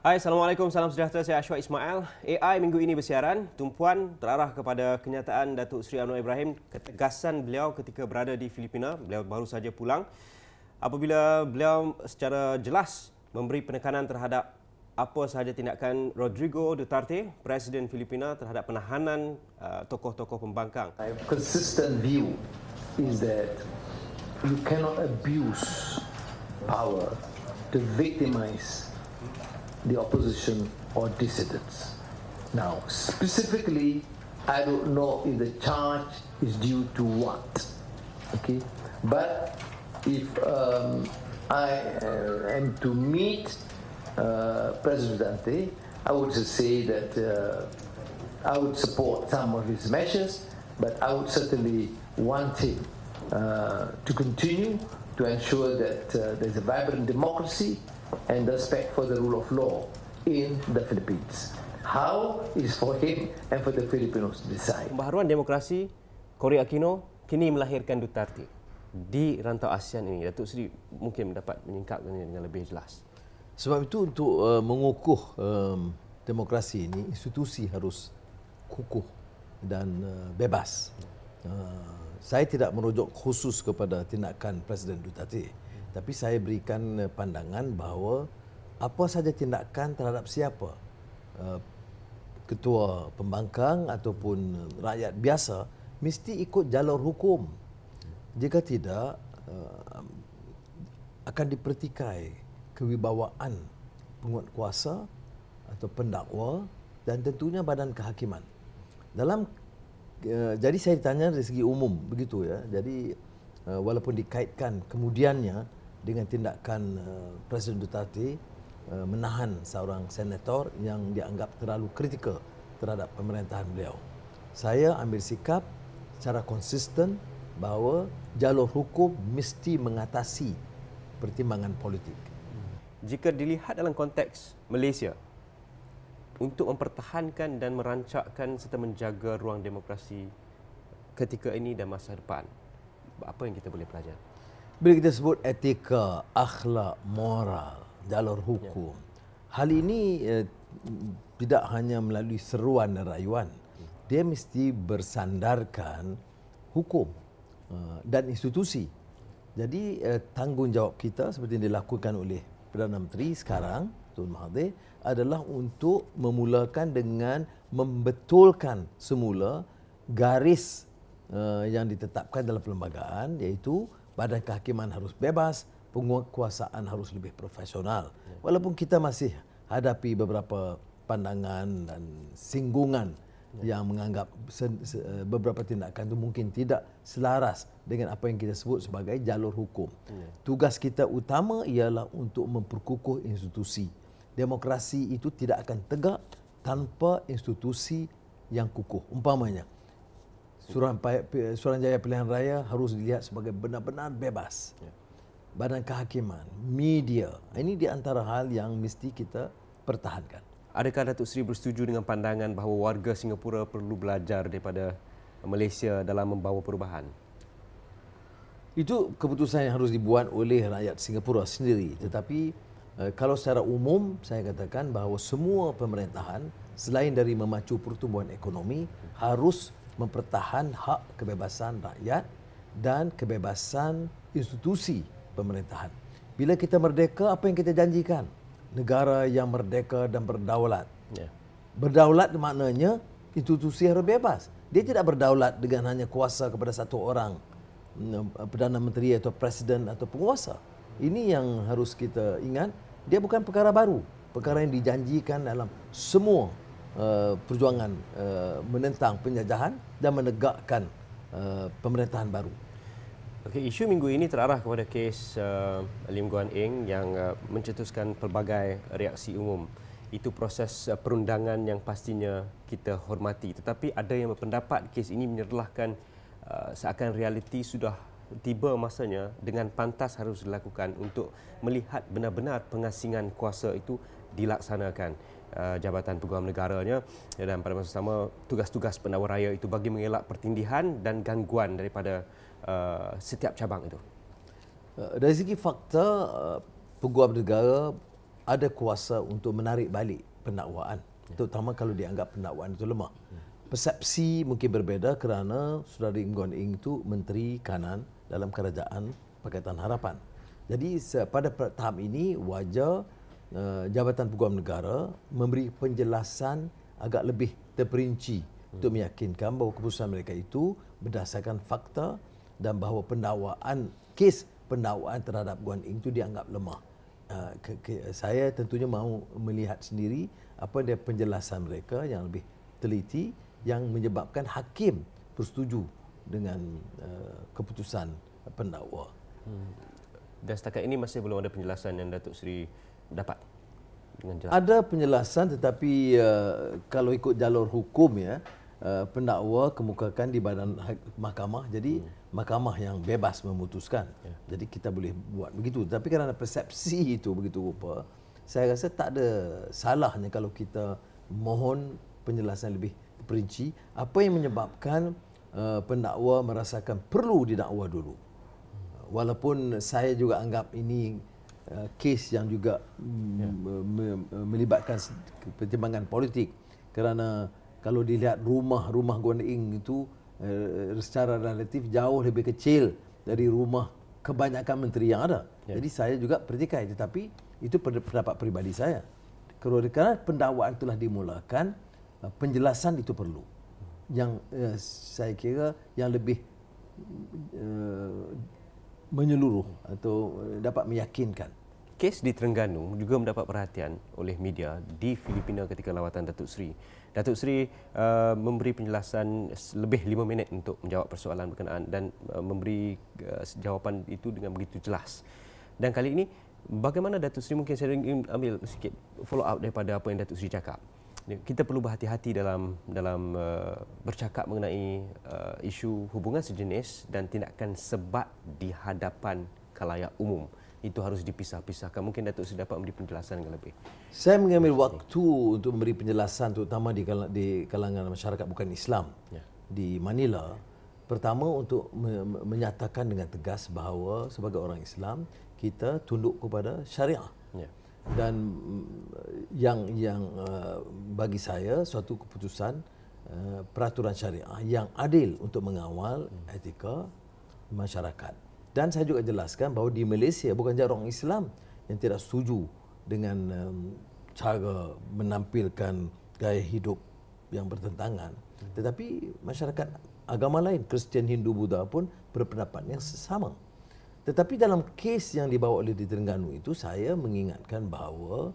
Hai, Assalamualaikum. Salam sejahtera. Saya Ashwa Ismail. AI minggu ini bersiaran. Tumpuan terarah kepada kenyataan Datuk Seri Anwar Ibrahim, ketegasan beliau ketika berada di Filipina. Beliau baru saja pulang. Apabila beliau secara jelas memberi penekanan terhadap apa sahaja tindakan Rodrigo Duterte, Presiden Filipina terhadap penahanan uh, tokoh-tokoh pembangkang. My consistent view is that you cannot abuse power to victimize the opposition or dissidents. Now, specifically, I don't know if the charge is due to what. Okay, but if um, I uh, am to meet uh, President Dante, I would say that uh, I would support some of his measures, but I would certainly want him uh, to continue to ensure that uh, there's a vibrant democracy and respect for the rule of law in the Philippines. How is for him and for the Filipinos to decide. Pembaharuan demokrasi Korea Aquino kini melahirkan Duterte. Di rantau ASEAN ini, Datuk Seri mungkin dapat menyingkapkannya dengan lebih jelas. Sebab itu untuk uh, mengukuh um, demokrasi ini, institusi harus kukuh dan uh, bebas. Uh, saya tidak merujuk khusus kepada tindakan Presiden Duterte, tapi saya berikan uh, pandangan bahawa apa saja tindakan terhadap siapa, uh, ketua pembangkang ataupun rakyat biasa, mesti ikut jalur hukum. Jika tidak, akan dipertikai kewibawaan penguat kuasa atau pendakwa dan tentunya badan kehakiman. Dalam jadi saya ditanya dari segi umum begitu ya. Jadi walaupun dikaitkan kemudiannya dengan tindakan uh, Presiden Duterte uh, menahan seorang senator yang dianggap terlalu kritikal terhadap pemerintahan beliau. Saya ambil sikap secara konsisten bahawa jalur hukum mesti mengatasi pertimbangan politik. Jika dilihat dalam konteks Malaysia, untuk mempertahankan dan merancakkan serta menjaga ruang demokrasi ketika ini dan masa depan, apa yang kita boleh pelajari? Bila kita sebut etika, akhlak, moral, jalur hukum, ya. hal ini eh, tidak hanya melalui seruan dan rayuan. Dia mesti bersandarkan hukum uh, dan institusi. Jadi uh, tanggungjawab kita seperti yang dilakukan oleh Perdana Menteri sekarang, Tun Mahathir, adalah untuk memulakan dengan membetulkan semula garis uh, yang ditetapkan dalam perlembagaan iaitu badan kehakiman harus bebas, penguasaan harus lebih profesional. Walaupun kita masih hadapi beberapa pandangan dan singgungan ya. yang menganggap se- beberapa tindakan itu mungkin tidak selaras dengan apa yang kita sebut sebagai jalur hukum. Ya. Tugas kita utama ialah untuk memperkukuh institusi. Demokrasi itu tidak akan tegak tanpa institusi yang kukuh. Umpamanya, Suruhanjaya Pilihan Raya harus dilihat sebagai benar-benar bebas. Ya. Badan kehakiman, media, ini di antara hal yang mesti kita pertahankan. Adakah Datuk Seri bersetuju dengan pandangan bahawa warga Singapura perlu belajar daripada Malaysia dalam membawa perubahan? Itu keputusan yang harus dibuat oleh rakyat Singapura sendiri. Tetapi eh, kalau secara umum saya katakan bahawa semua pemerintahan selain dari memacu pertumbuhan ekonomi harus mempertahan hak kebebasan rakyat dan kebebasan institusi pemerintahan. Bila kita merdeka, apa yang kita janjikan? negara yang merdeka dan berdaulat. Yeah. Berdaulat maknanya institusi harus bebas. Dia tidak berdaulat dengan hanya kuasa kepada satu orang, mm, perdana menteri atau presiden atau penguasa. Ini yang harus kita ingat. Dia bukan perkara baru, perkara yang dijanjikan dalam semua uh, perjuangan uh, menentang penjajahan dan menegakkan uh, pemerintahan baru. Okay, isu minggu ini terarah kepada kes uh, Lim Guan Eng yang uh, mencetuskan pelbagai reaksi umum. Itu proses uh, perundangan yang pastinya kita hormati. Tetapi ada yang berpendapat kes ini menyerlahkan uh, seakan realiti sudah tiba masanya dengan pantas harus dilakukan untuk melihat benar-benar pengasingan kuasa itu dilaksanakan uh, Jabatan Peguam Negaranya dan pada masa sama tugas-tugas penawar raya itu bagi mengelak pertindihan dan gangguan daripada Uh, setiap cabang itu? Uh, dari segi fakta, uh, peguam negara ada kuasa untuk menarik balik pendakwaan terutama kalau dianggap pendakwaan itu lemah. Persepsi mungkin berbeza kerana Saudara Inggon Ing itu menteri kanan dalam kerajaan Pakatan Harapan. Jadi pada tahap ini wajar uh, Jabatan Peguam Negara memberi penjelasan agak lebih terperinci hmm. untuk meyakinkan bahawa keputusan mereka itu berdasarkan fakta dan bahawa pendakwaan kes pendakwaan terhadap Guan Ing itu dianggap lemah. Uh, ke, ke, saya tentunya mahu melihat sendiri apa dia penjelasan mereka yang lebih teliti yang menyebabkan hakim bersetuju dengan uh, keputusan pendakwa. Hmm. Dan setakat ini masih belum ada penjelasan yang Datuk Seri dapat dengan jelas. Ada penjelasan tetapi uh, kalau ikut jalur hukum ya uh, pendakwa kemukakan di badan mahkamah jadi hmm. mahkamah yang bebas memutuskan. Ya. Jadi kita boleh buat begitu tapi kerana persepsi itu begitu rupa saya rasa tak ada salahnya kalau kita mohon penjelasan lebih perinci apa yang menyebabkan uh, pendakwa merasakan perlu didakwa dulu walaupun saya juga anggap ini uh, kes yang juga ya. melibatkan pertimbangan politik kerana kalau dilihat rumah-rumah Guan Ing itu uh, secara relatif jauh lebih kecil dari rumah kebanyakan menteri yang ada. Ya. Jadi saya juga pertikai tetapi itu pendapat peribadi saya. Kerana pendakwaan telah dimulakan, uh, penjelasan itu perlu. Yang uh, saya kira yang lebih uh, menyeluruh atau dapat meyakinkan. Kes di Terengganu juga mendapat perhatian oleh media di Filipina ketika lawatan Datuk Seri. Datuk Seri uh, memberi penjelasan lebih lima minit untuk menjawab persoalan berkenaan dan uh, memberi uh, jawapan itu dengan begitu jelas. Dan kali ini bagaimana Datuk Seri mungkin saya ingin ambil sikit follow up daripada apa yang Datuk Seri cakap. Kita perlu berhati-hati dalam dalam uh, bercakap mengenai uh, isu hubungan sejenis dan tindakan sebat di hadapan kalayak umum. Itu harus dipisah-pisahkan. Mungkin Datuk Seri dapat memberi penjelasan yang lebih. Saya mengambil waktu untuk memberi penjelasan terutama di, kal- di kalangan masyarakat bukan Islam ya. di Manila. Pertama untuk me- menyatakan dengan tegas bahawa sebagai orang Islam kita tunduk kepada syariah. Ya. Dan mm, yang yang uh, bagi saya suatu keputusan uh, peraturan syariah yang adil untuk mengawal etika masyarakat. Dan saya juga jelaskan bahawa di Malaysia bukan saja orang Islam yang tidak setuju dengan um, cara menampilkan gaya hidup yang bertentangan. Hmm. Tetapi masyarakat agama lain, Kristian, Hindu, Buddha pun berpendapat yang sama. Tetapi dalam kes yang dibawa oleh di Terengganu itu saya mengingatkan bahawa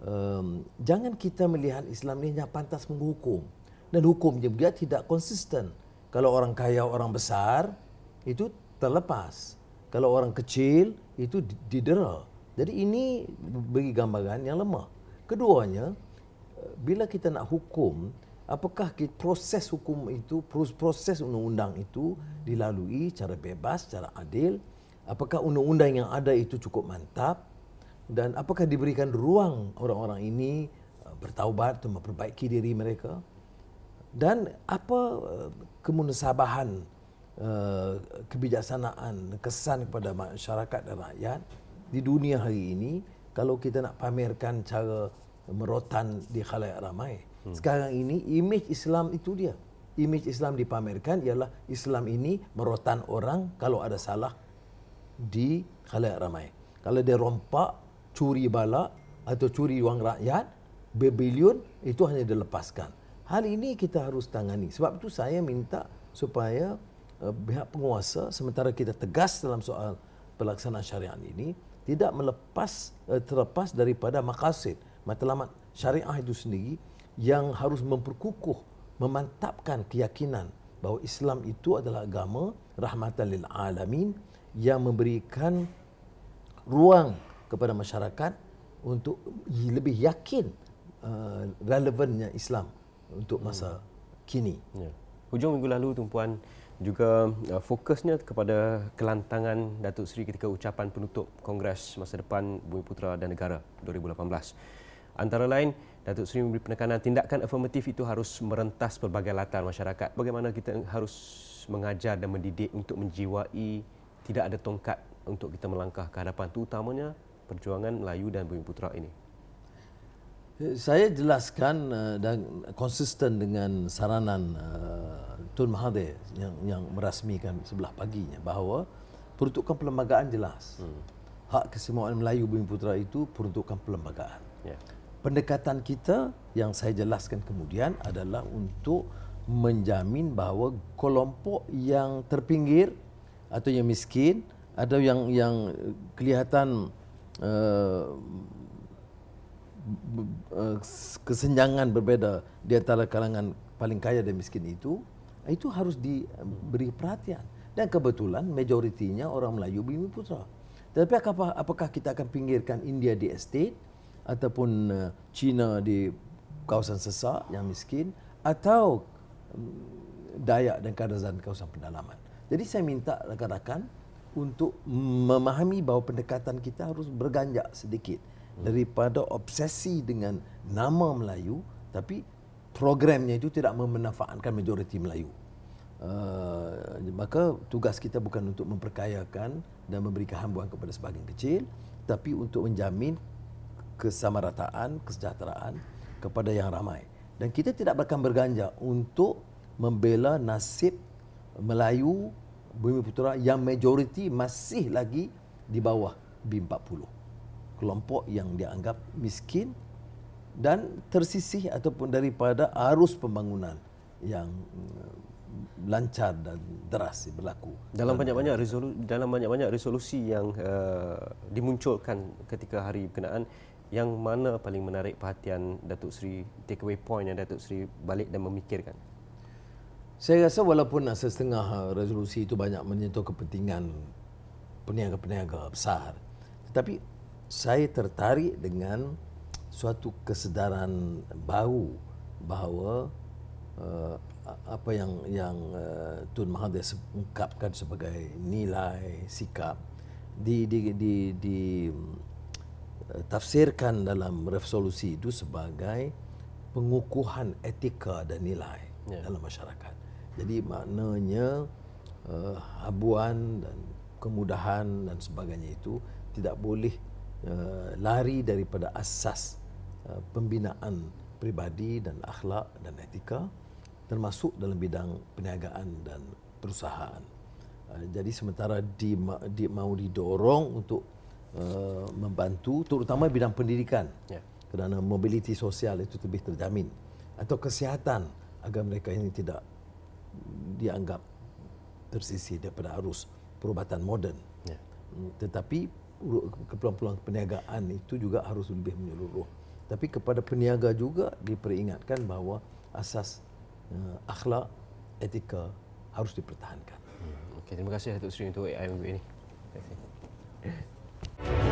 um, jangan kita melihat Islam ini hanya pantas menghukum dan hukum dia tidak konsisten. Kalau orang kaya orang besar itu terlepas. Kalau orang kecil itu didera. Jadi ini bagi gambaran yang lemah. Keduanya bila kita nak hukum apakah proses hukum itu proses undang-undang itu dilalui secara bebas secara adil apakah undang-undang yang ada itu cukup mantap dan apakah diberikan ruang orang-orang ini uh, bertaubat untuk memperbaiki diri mereka dan apa uh, kemunasabahan uh, kebijaksanaan kesan kepada masyarakat dan rakyat di dunia hari ini kalau kita nak pamerkan cara merotan di khalayak ramai Hmm. Sekarang ini imej Islam itu dia. Imej Islam dipamerkan ialah Islam ini merotan orang kalau ada salah di khalayak ramai. Kalau dia rompak, curi bala atau curi wang rakyat, berbilion itu hanya dilepaskan. Hal ini kita harus tangani. Sebab itu saya minta supaya uh, pihak penguasa sementara kita tegas dalam soal pelaksanaan syariat ini tidak melepas uh, terlepas daripada makasid matlamat syariah itu sendiri yang harus memperkukuh, memantapkan keyakinan bahawa Islam itu adalah agama rahmatan lil alamin yang memberikan ruang kepada masyarakat untuk lebih yakin uh, relevannya Islam untuk masa kini. Ya. Hujung minggu lalu tumpuan juga uh, fokusnya kepada kelantangan Datuk Seri ketika ucapan penutup Kongres Masa Depan Bumi Putera dan Negara 2018. Antara lain, Datuk Seri memberi penekanan tindakan afirmatif itu harus merentas pelbagai latar masyarakat. Bagaimana kita harus mengajar dan mendidik untuk menjiwai tidak ada tongkat untuk kita melangkah ke hadapan itu utamanya perjuangan Melayu dan Bumi Putra ini? Saya jelaskan uh, dan konsisten dengan saranan uh, Tun Mahathir yang yang merasmikan sebelah paginya bahawa peruntukan perlembagaan jelas. Hmm. Hak kesemuaan Melayu Bumi Putra itu peruntukan perlembagaan. Yeah. Pendekatan kita yang saya jelaskan kemudian adalah untuk menjamin bahawa kelompok yang terpinggir atau yang miskin atau yang yang kelihatan uh, Eh, kesenjangan berbeza di antara kalangan paling kaya dan miskin itu itu harus diberi perhatian. Dan kebetulan majoritinya orang Melayu bumi putra. Tetapi apakah, kita akan pinggirkan India di estate ataupun uh, China di kawasan sesak yang miskin atau um, Dayak dan Kadazan kawasan pendalaman? Jadi saya minta rakan-rakan untuk memahami bahawa pendekatan kita harus berganjak sedikit daripada obsesi dengan nama Melayu tapi programnya itu tidak memanfaatkan majoriti Melayu. Uh, maka tugas kita bukan untuk memperkayakan dan memberi kehambuan kepada sebagian kecil tapi untuk menjamin kesamarataan, kesejahteraan kepada yang ramai. Dan kita tidak akan berganjak untuk membela nasib Melayu Bumi Putera yang majoriti masih lagi di bawah B40 kelompok yang dianggap miskin dan tersisih ataupun daripada arus pembangunan yang mm, lancar dan deras berlaku. Dalam banyak-banyak resolusi dalam banyak-banyak resolusi yang uh, dimunculkan ketika hari berkenaan yang mana paling menarik perhatian Datuk Seri takeaway point yang Datuk Seri balik dan memikirkan? Saya rasa walaupun setengah uh, resolusi itu banyak menyentuh kepentingan peniaga-peniaga besar tetapi saya tertarik dengan suatu kesedaran baru bahawa uh, apa yang yang uh, Tun Mahathir ungkapkan sebagai nilai sikap di di di, di uh, tafsirkan dalam resolusi itu sebagai pengukuhan etika dan nilai yeah. dalam masyarakat. Jadi maknanya uh, habuan dan kemudahan dan sebagainya itu tidak boleh Uh, lari daripada asas uh, pembinaan pribadi dan akhlak dan etika termasuk dalam bidang perniagaan dan perusahaan. Uh, jadi sementara di, di mau didorong untuk uh, membantu terutama bidang pendidikan. Yeah. Kerana mobiliti sosial itu lebih terjamin atau kesihatan agar mereka ini tidak dianggap tersisih daripada arus perubatan moden. Yeah. Tetapi kepeluang-peluang perniagaan itu juga harus lebih menyeluruh. Tapi kepada peniaga juga diperingatkan bahawa asas uh, akhlak, etika harus dipertahankan. Hmm. Okay, terima kasih Datuk Seri untuk AI ini. Terima kasih.